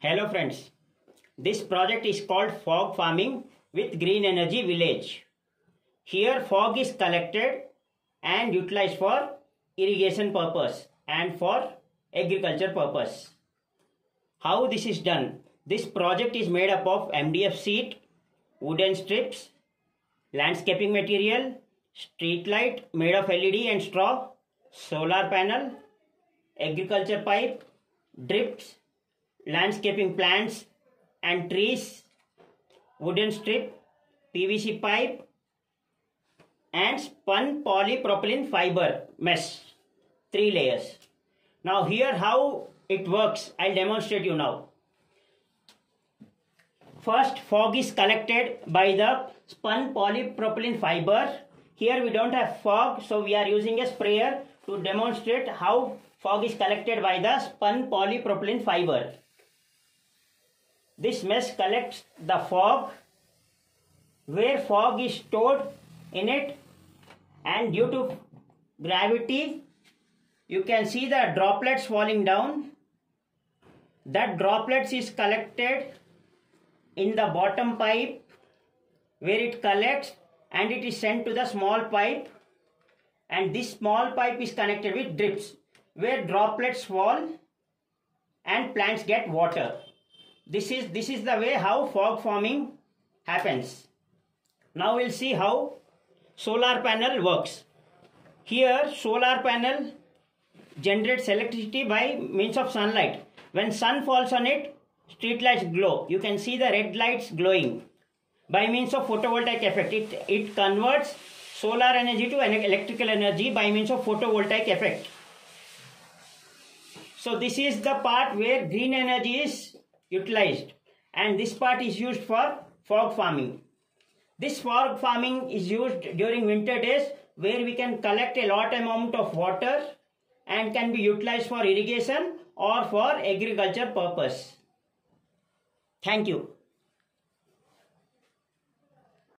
Hello friends. This project is called fog farming with green energy village. Here fog is collected and utilized for irrigation purpose and for agriculture purpose. How this is done? This project is made up of MDF sheet, wooden strips, landscaping material, street light made of LED and straw, solar panel, agriculture pipe, drips, landscaping plants and trees, wooden strip, PVC pipe and spun polypropylene fiber mesh. Three layers. Now here how it works, I'll demonstrate you now. First fog is collected by the spun polypropylene fiber. Here we don't have fog so we are using a sprayer to demonstrate how fog is collected by the spun polypropylene fiber. This mesh collects the fog where fog is stored in it and due to gravity you can see the droplets falling down. That droplets is collected in the bottom pipe where it collects and it is sent to the small pipe and this small pipe is connected with drips where droplets fall and plants get water this is this is the way how fog farming happens. Now we'll see how solar panel works. Here solar panel generates electricity by means of sunlight. When sun falls on it street lights glow. You can see the red lights glowing. By means of photovoltaic effect it it converts solar energy to electrical energy by means of photovoltaic effect. So this is the part where green energy is utilized and this part is used for fog farming. This fog farming is used during winter days where we can collect a lot amount of water and can be utilized for irrigation or for agriculture purpose. Thank you.